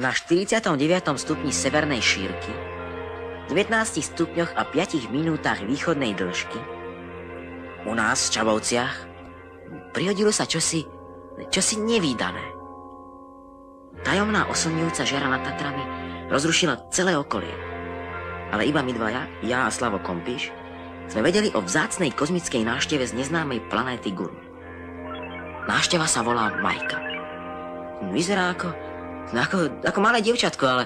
Na 49. stupni severnej šírky, 19 stupňoch a 5 minútach východnej dĺžky, u nás v Čabovciach, prihodilo sa čosi, čosi nevýdané. Tajomná oslňujúca žara nad Tatrami rozrušila celé okolie. Ale iba my dvaja, ja a Slavo Kompiš, sme vedeli o vzácnej kozmickej návšteve z neznámej planéty Guru. Návšteva sa volá Majka. Vyzerá ako, ako, ako malé dievčatko, ale,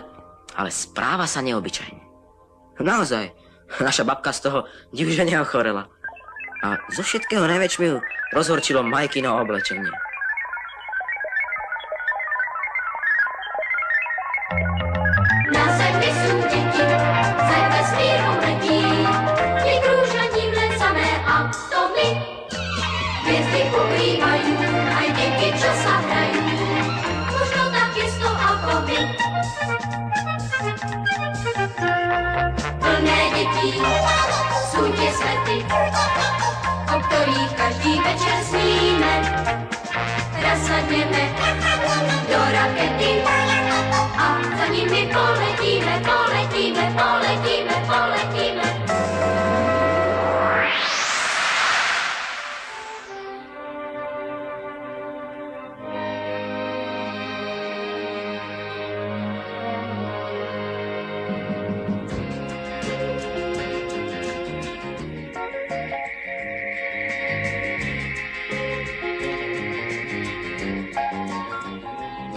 ale správa sa neobyčajne. Naozaj, naša babka z toho divže ochorela. A zo všetkého najväčšmi ju rozhorčilo Majkino oblečenie. Každý večer sníme, zasadneme do rakety a za nimi poletíme, poletíme, poletíme, poletíme.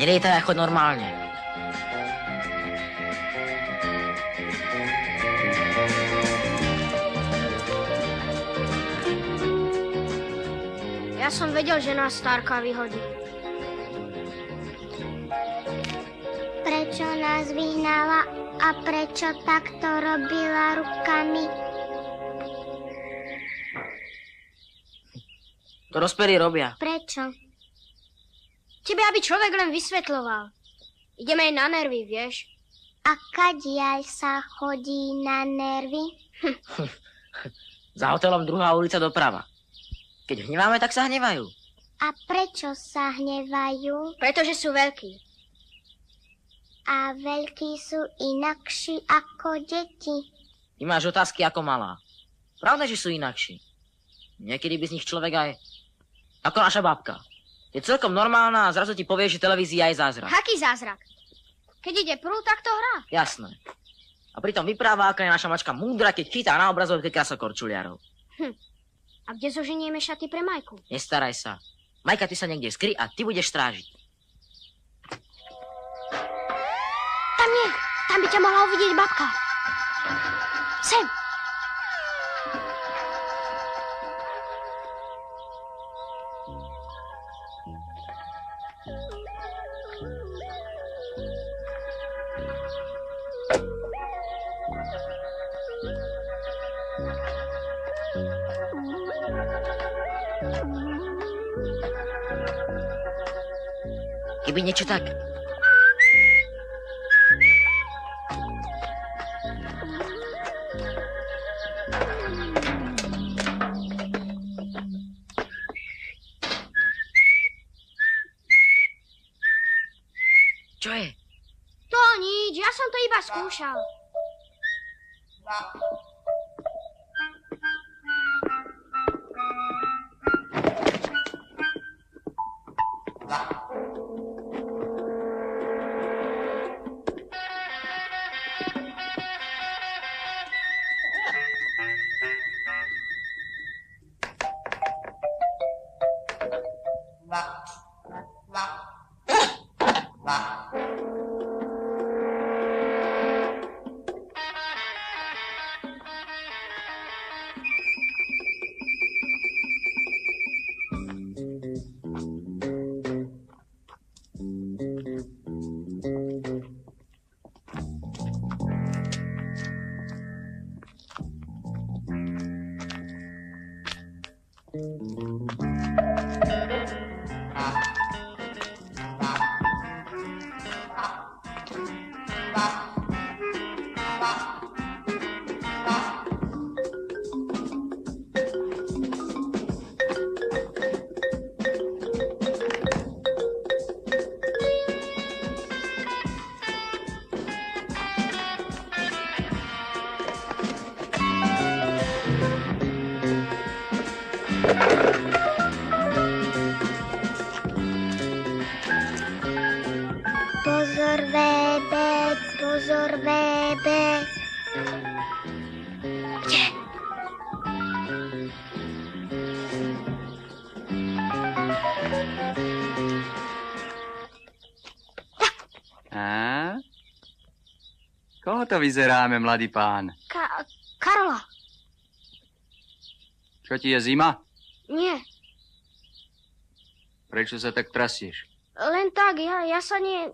Nelietaj ako normálne. Ja som vedel, že nás Starka vyhodí. Prečo nás vyhnala a prečo takto robila rukami? To rozpery robia. Prečo? Tebe, aby človek len vysvetloval. Ideme aj na nervy, vieš? A kadiaľ sa chodí na nervy? Za hotelom druhá ulica doprava. Keď hneváme, tak sa hnevajú. A prečo sa hnevajú? Pretože sú veľkí. A veľkí sú inakší ako deti. Ty máš otázky ako malá. Pravda, že sú inakší. Niekedy by z nich človek aj... Ako naša babka. Je celkom normálna a zrazu ti povie, že televízia je zázrak. Aký zázrak? Keď ide prúd, tak to hrá. Jasné. A pritom vypráva, aká je naša mačka múdra, keď číta na obrazovke krasokorčuliarov. Hm. A kde zoženieme šaty pre Majku? Nestaraj sa. Majka, ty sa niekde skry a ty budeš strážiť. Tam nie. Tam by ťa mohla uvidieť babka. Sem. Keby niečo tak... Čo je? To nič, ja som to iba skúšal. A? Koho to vyzeráme, mladý pán? Ka- Karola. Čo ti je zima? Nie, Prečo sa tak trasieš? len tak, ja, ja sa nie...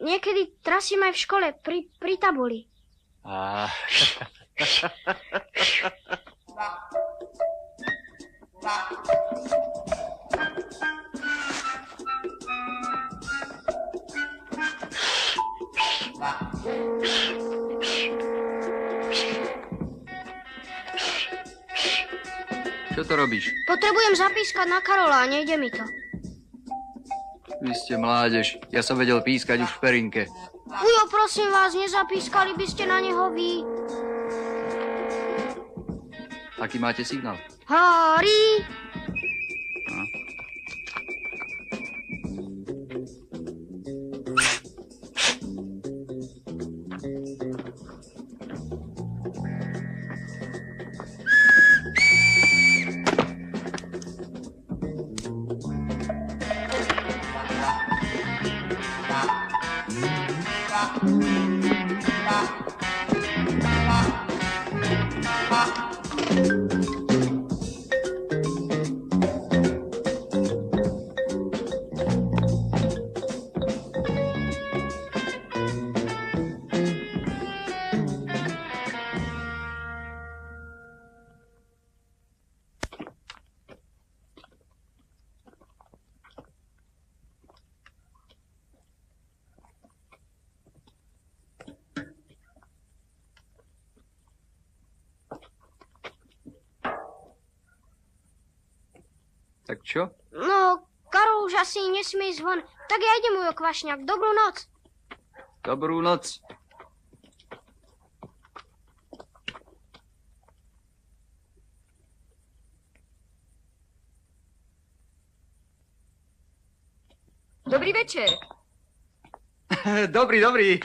Niekedy trasím aj v škole, pri, pri tabuli. A... Čo to robíš? Potrebujem zapískať na Karola a nejde mi to. Vy ste mládež. Ja som vedel pískať už v perinke. Ujo, prosím vás, nezapískali by ste na neho vy. Aký máte signál? Harry! Tak čo? No, Karol už asi nesmie ísť von. Tak ja idem, Ujo Kvašňák. Dobrú noc. Dobrú noc. Dobrý večer. Dobrý, dobrý.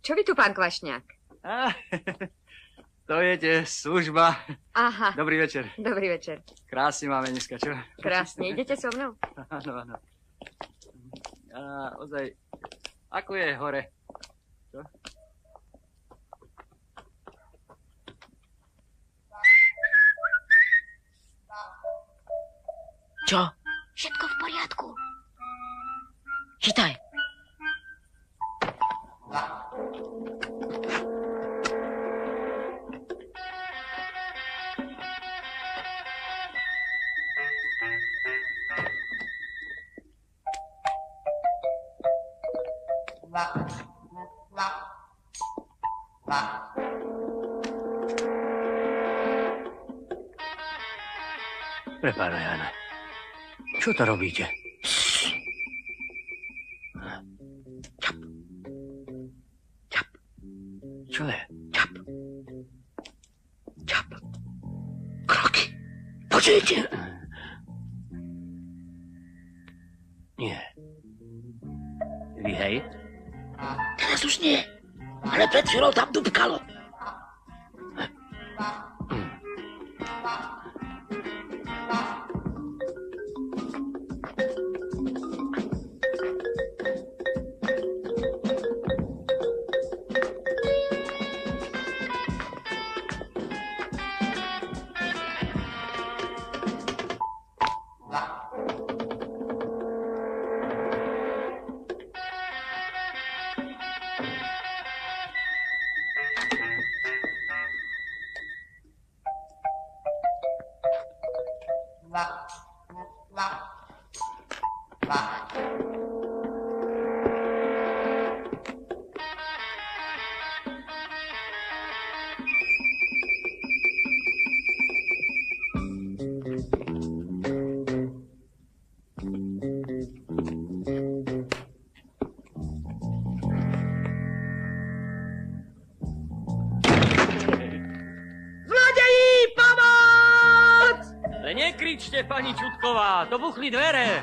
Čo vy tu, pán Kvašňák? To je tie služba. Aha, Dobrý večer. dobrý večer. Krásne máme dneska, čo? Krásne. Idete so mnou? Áno, áno. A ozaj, ako je hore? Čo? Čo? Všetko v poriadku. Chytaj. Čo to robíte? Čo je? Kroky. Počujete? Nie. Vy hej? Teraz už nie. Ale pred chvíľou tam dupkalo. Hurá, dobuchli dvere!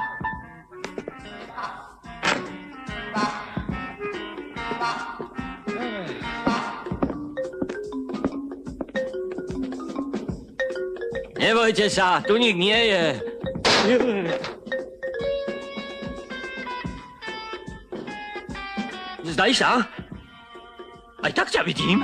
Nebojte sa, tu nik nie je. Zdaj sa? Aj tak ťa vidím.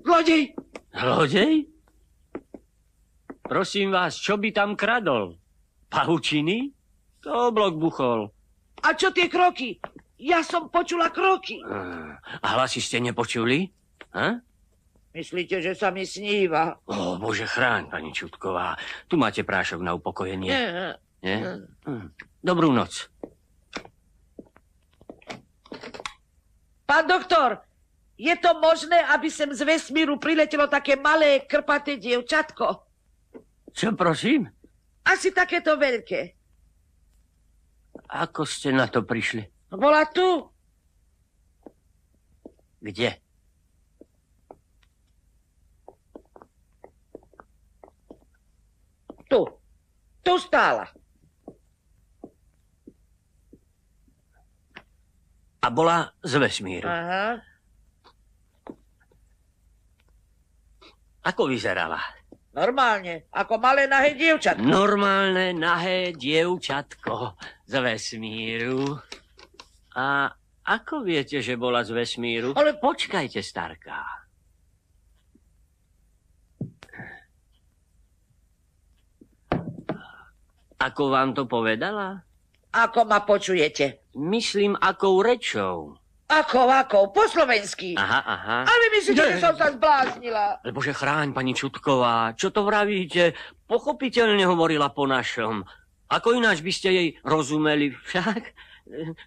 Zlodej! Zlodej? Prosím vás, čo by tam kradol? Pahučiny? To oblok buchol. A čo tie kroky? Ja som počula kroky. A hlasy ste nepočuli? Ha? Myslíte, že sa mi sníva? O, bože, chráň, pani Čutková. Tu máte prášok na upokojenie. Nie. Nie? Hm. Dobrú noc. Pán doktor, je to možné, aby sem z vesmíru priletelo také malé, krpaté dievčatko? Čo prosím? Asi takéto veľké. Ako ste na to prišli? Bola tu. Kde? Tu. Tu stála. A bola z vesmíru. Aha. Ako vyzerala? Normálne, ako malé nahé dievčatko. Normálne, nahé dievčatko z vesmíru. A ako viete, že bola z vesmíru? Ale- počkajte, starká. Ako vám to povedala? Ako ma počujete? Myslím, akou rečou. Ako, ako, po slovensky. Aha, aha. A vy myslíte, že som sa zbláznila? Bože, chráň, pani Čutková, čo to vravíte? Pochopiteľne hovorila po našom. Ako ináč by ste jej rozumeli však?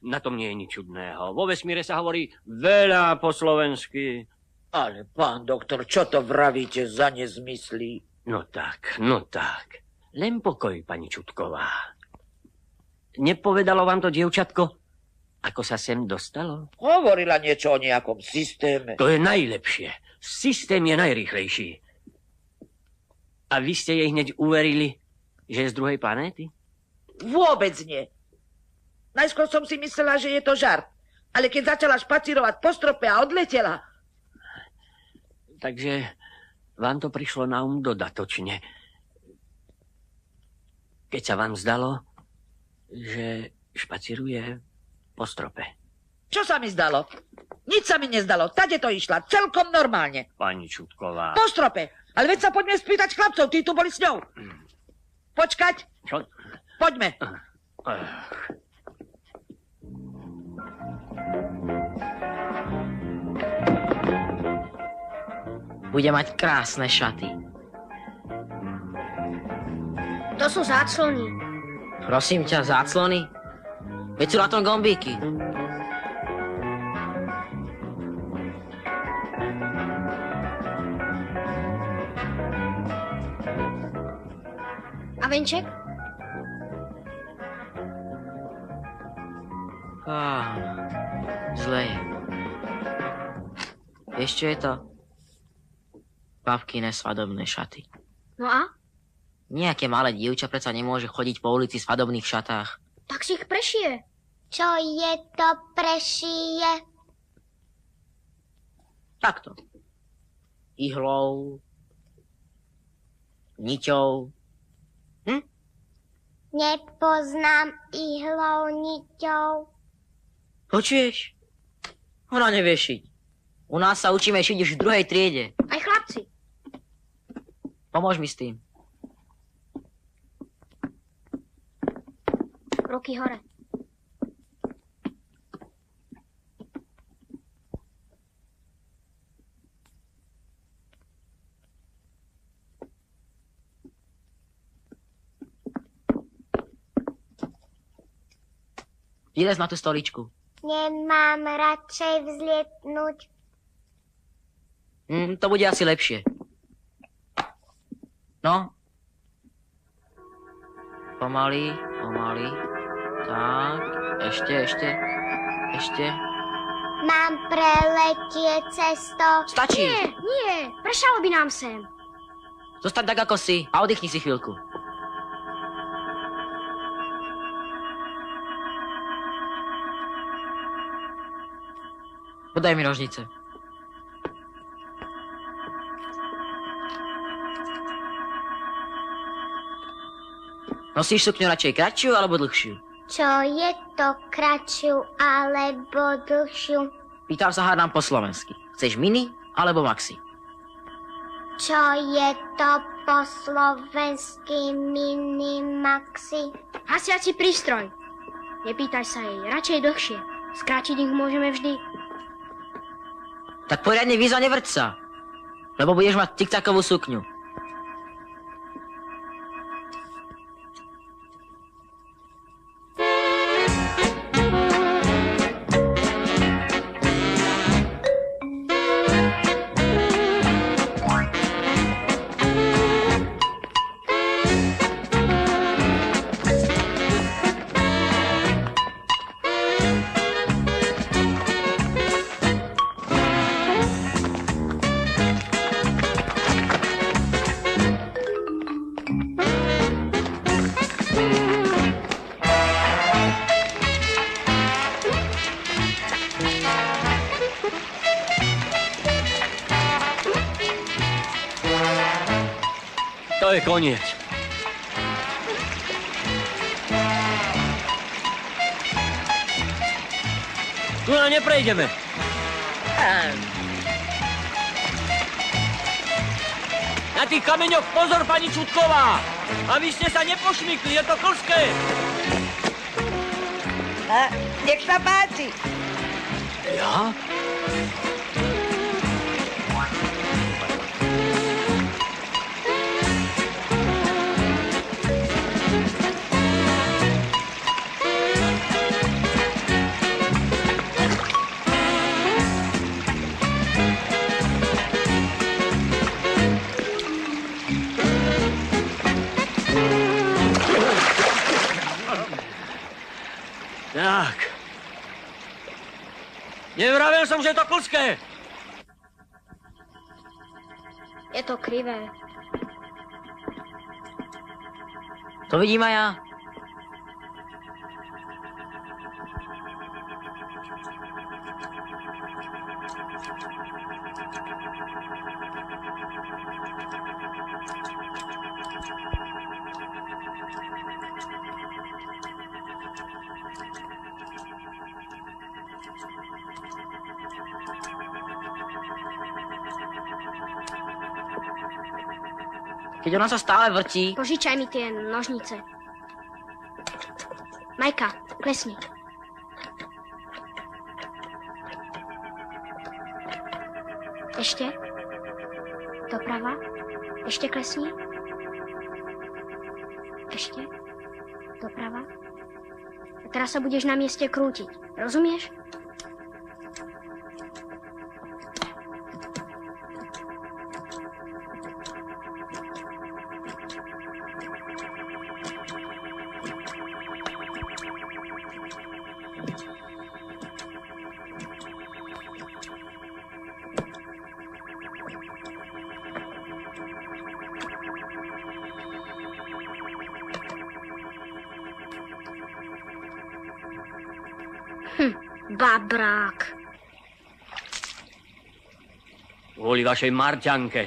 Na tom nie je nič čudného. Vo vesmíre sa hovorí veľa po slovensky. Ale, pán doktor, čo to vravíte za nezmyslí? No tak, no tak. Len pokoj, pani Čutková. Nepovedalo vám to dievčatko, ako sa sem dostalo? Hovorila niečo o nejakom systéme. To je najlepšie. Systém je najrýchlejší. A vy ste jej hneď uverili, že je z druhej planéty? Vôbec nie. Najskôr som si myslela, že je to žart. Ale keď začala špacírovať po strope a odletela, Takže vám to prišlo na um dodatočne. Keď sa vám zdalo, že špaciruje po strope. čo sa mi zdalo? Nič sa mi nezdalo. Tade to išla. Celkom normálne. Pani Čutková. Po strope. Ale veď sa poďme spýtať chlapcov. Tí tu boli s ňou. Počkať. Čo? Poďme. Bude mať krásne šaty. To sú záclony. Prosím ťa, záclony? Veď sú na tom gombíky. A venček? Á, zle je. Vieš, čo je to? Babkine svadobné šaty. No a? Nejaké malé dievča predsa nemôže chodiť po ulici v svadobných šatách. Tak si ich prešije. Čo je to prešije? Takto. Ihlou, niťou. Nepoznám ihlou niťou. Počuješ? Ona nevie šiť. U nás sa učíme šiť už v druhej triede. Aj chlapci. Pomôž mi s tým. Ruky hore. Vylez na tú stoličku. Nemám radšej vzlietnúť. Hm, to bude asi lepšie. No. Pomaly, pomaly. Tak, ešte, ešte, ešte. Mám preletieť cesto. Stačí. Nie, nie, prešalo by nám sem. Zostaň tak, ako si a oddychni si chvíľku. Podaj mi nožnice. Nosíš sukňu radšej kratšiu alebo dlhšiu? Čo je to kratšiu alebo dlhšiu? Pýtam sa hádam po slovensky. Chceš mini alebo maxi? Čo je to po slovensky minimaxi? Hasiaci prístroj. Nepýtaj sa jej, radšej dlhšie. Skrátiť ich môžeme vždy. Tak poriadne víza nevrť sa. Lebo budeš mať tiktakovú sukňu. Koniec. Tu na neprejdeme. Na tých kameňoch pozor, pani Čutková! Aby ste sa nepošmykli, je to klské! Nech sa páči. Ja? Tak. Nevravil som, že je to klské. Je to krivé. To vidím aj ja. Keď ona sa stále vrtí, Požičaj mi tie nožnice. Majka, klesni. Ešte. Doprava. Ešte klesni. Ešte. Doprava. A teraz sa budeš na mieste krútiť. Rozumieš? Babrák. Kvôli vašej Marťanke.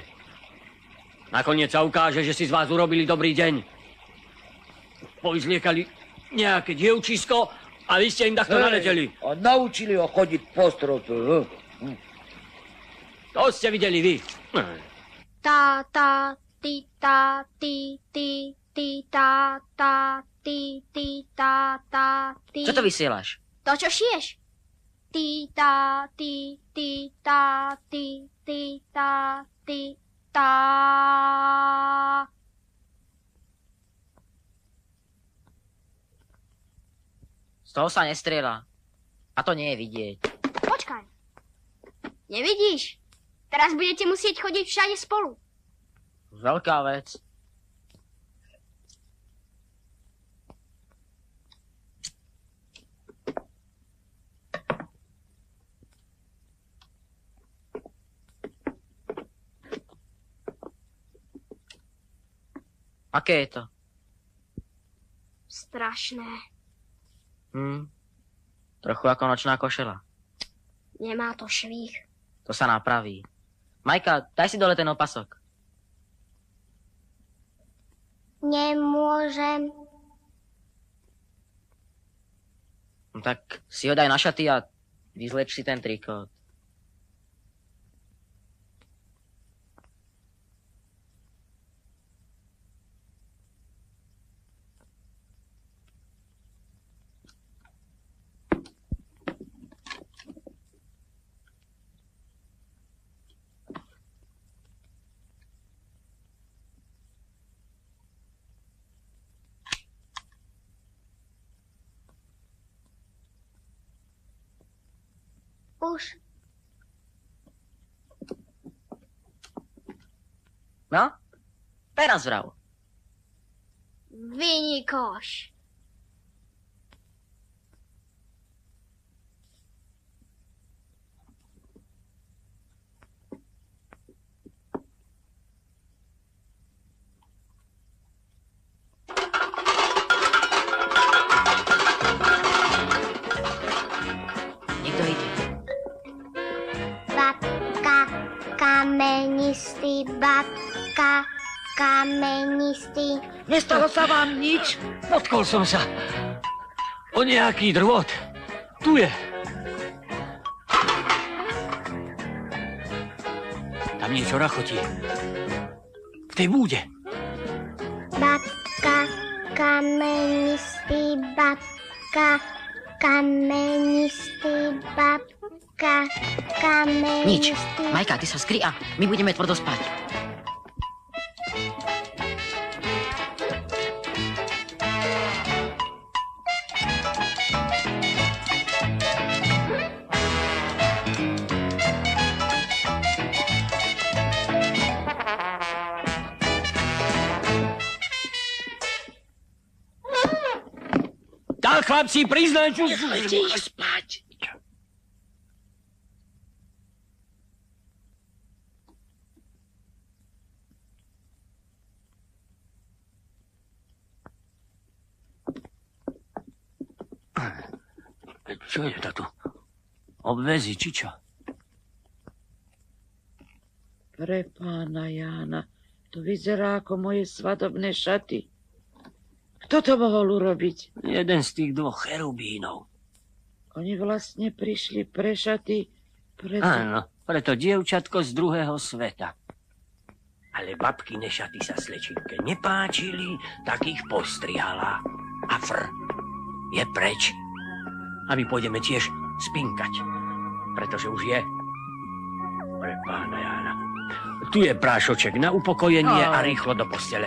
Nakoniec sa ukáže, že si z vás urobili dobrý deň. Poizliekali nejaké dievčisko a vy ste im takto naleteli. A naučili ho chodiť po strope. hm? To ste videli vy. Ta, ta, ti, ta, ti, ti, ti, ta, ta, ti, ti, ta, ta, ti. čo to vysielaš? To, čo šiješ. Ti, ta, ti, ti, ta, ti, ti, ta, ti, ta. Z toho sa nestrieľa. A to nie je vidieť. Počkaj. Nevidíš? Teraz budete musieť chodiť všade spolu. Veľká vec. Aké je to? Strašné. Hm. Trochu ako nočná košela. Nemá to švých. To sa napraví. Majka, daj si dole ten opasok. Nemôžem. No tak si ho daj na šaty a vyzleč si ten trikot. Už. No? Teraz vrav. Vynikoš. Kamenistý, babka, kamenistý. Nestalo sa vám nič? Potkol som sa. O nejaký drôt. Tu je. Tam niečo rachotí. V tej búde. Babka, kamenistý, babka, kamenistý, babka, Nič. kamenistý. Majka, ty sa skry a my budeme tvrdo spať. Tak, chlapci, priznajte... Nechajte Čo je to tu? Obvezy, či čo? Pre pána Jána, to vyzerá ako moje svadobné šaty. Kto to mohol urobiť? Jeden z tých dvoch cherubínov. Oni vlastne prišli pre šaty, preto... Áno, preto dievčatko z druhého sveta. Ale babky nešaty sa slečinke nepáčili, tak ich postrihala. A fr je preč. A my pôjdeme tiež spinkať. Pretože už je pre pána Jána. Tu je prášoček na upokojenie a rýchlo do postele.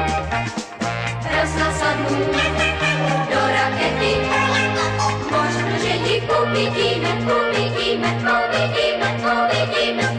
Thank you.